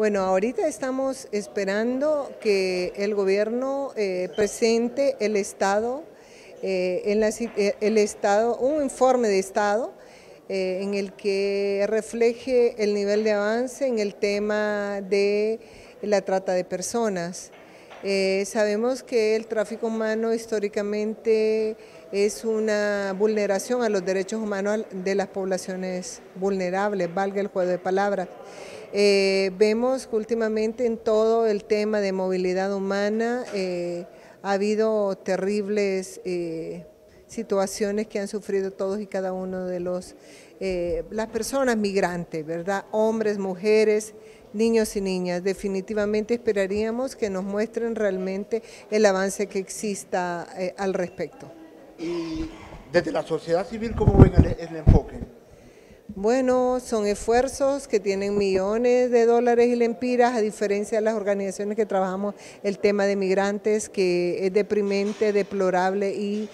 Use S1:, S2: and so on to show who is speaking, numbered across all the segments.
S1: Bueno, ahorita estamos esperando que el gobierno eh, presente el Estado, eh, en eh, el Estado, un informe de Estado en el que refleje el nivel de avance en el tema de la trata de personas. Sabemos que el tráfico humano históricamente es una vulneración a los derechos humanos de las poblaciones vulnerables, valga el juego de palabras. Eh, vemos que últimamente en todo el tema de movilidad humana eh, ha habido terribles eh, situaciones que han sufrido todos y cada uno de los las personas migrantes, ¿verdad? Hombres, mujeres, niños y niñas. Definitivamente esperaríamos que nos muestren realmente el avance que exista al respecto.
S2: Y desde la sociedad civil, ¿cómo ven el enfoque?
S1: Bueno, son esfuerzos que tienen millones de dólares y lempiras, a diferencia de las organizaciones que trabajamos el tema de migrantes, que es deprimente, deplorable y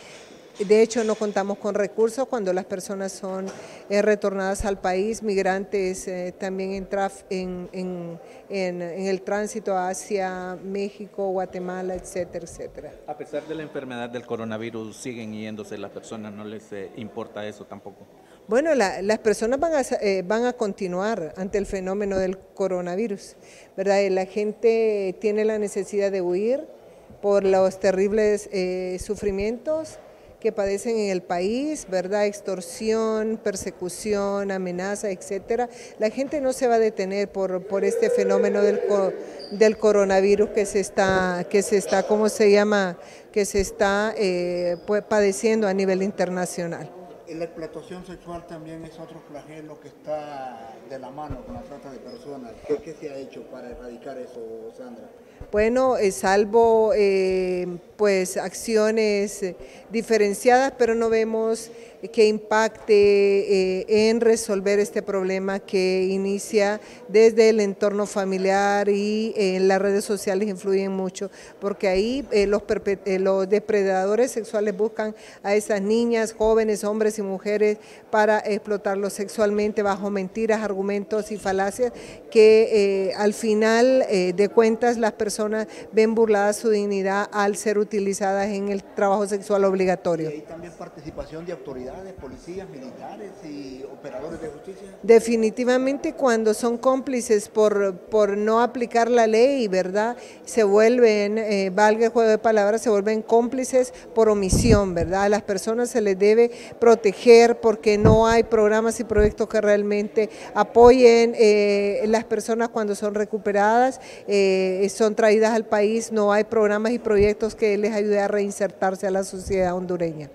S1: de hecho no contamos con recursos cuando las personas son eh, retornadas al país, migrantes eh, también en, en, en, el tránsito hacia México, Guatemala, etcétera, etcétera.
S3: A pesar de la enfermedad del coronavirus, siguen yéndose las personas, ¿no les eh, importa eso tampoco?
S1: Bueno, las personas van a, eh, van a continuar ante el fenómeno del coronavirus, ¿verdad? La gente tiene la necesidad de huir por los terribles eh, sufrimientos que padecen en el país, ¿verdad? Extorsión, persecución, amenaza, etcétera. La gente no se va a detener por, por este fenómeno del, del coronavirus que se está, que se está, ¿cómo se llama? Que se está eh, pues, padeciendo a nivel internacional.
S2: La explotación sexual también es otro flagelo que está de la mano con la trata de personas. ¿Qué, se ha hecho para erradicar eso, Sandra?
S1: Bueno, eh, salvo eh, pues acciones eh, diferenciadas, pero no vemos que impacte en resolver este problema que inicia desde el entorno familiar y en las redes sociales influyen mucho, porque ahí los, los depredadores sexuales buscan a esas niñas, jóvenes, hombres y mujeres para explotarlos sexualmente bajo mentiras, argumentos y falacias que al final de cuentas las personas ven burlada su dignidad al ser utilizadas en el trabajo sexual obligatorio.
S2: ¿Y hay también participación de autoridades, policías, militares y operadores de justicia?
S1: Definitivamente cuando son cómplices por, por no aplicar la ley, ¿verdad? Se vuelven, eh, valga el juego de palabras, se vuelven cómplices por omisión, ¿verdad? A las personas se les debe proteger porque no hay programas y proyectos que realmente apoyen eh, las personas cuando son recuperadas, eh, son traídas al país, no hay programas y proyectos que les ayude a reinsertarse a la sociedad hondureña.